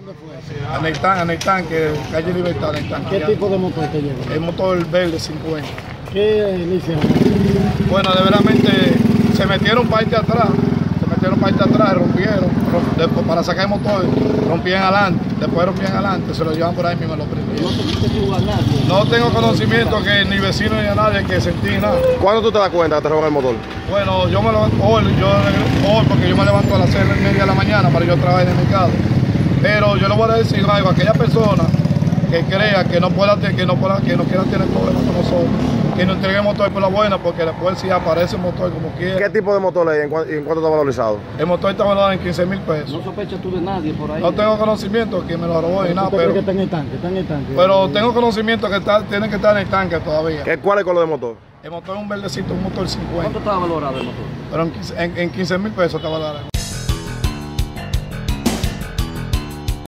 ¿Dónde fue? En el tanque, en el tanque, calle Libertad, en el tanque. ¿Qué tipo de motor te llevó? El motor verde 50. ¿Qué le hicieron? Bueno, de veramente se metieron parte atrás, se metieron parte atrás, rompieron, después, para sacar el motor, rompían adelante, después rompían adelante, se lo llevan por ahí mismo lo No prendieron. No tengo conocimiento que ni vecino ni a nadie que sentí nada. ¿Cuándo tú te das cuenta que te roban el motor? Bueno, yo me levanto hoy, yo hoy porque yo me levanto a las seis y media de la mañana para yo trabajar en el mercado. Pero yo le voy a decir algo a aquella persona que crea que no pueda, que no pueda, que no quiera tener problemas con nosotros, que nos entregue el motor por la buena, porque después si aparece el motor como quiera. ¿Qué tipo de motor es y en, cuánto está valorizado? El motor está valorado en 15 mil pesos. No sospechas tú de nadie por ahí. No tengo conocimiento que me lo robó ni nada, ¿Tú crees que pero, está en el tanque? Está en el tanque. pero tengo conocimiento que está, tiene que estar en el tanque todavía. ¿Qué, ¿Cuál es el color de motor? El motor es un verdecito, un motor ¿Cuánto 50, estaba valorado el motor? pero en 15 en- en 15 mil pesos está valorado.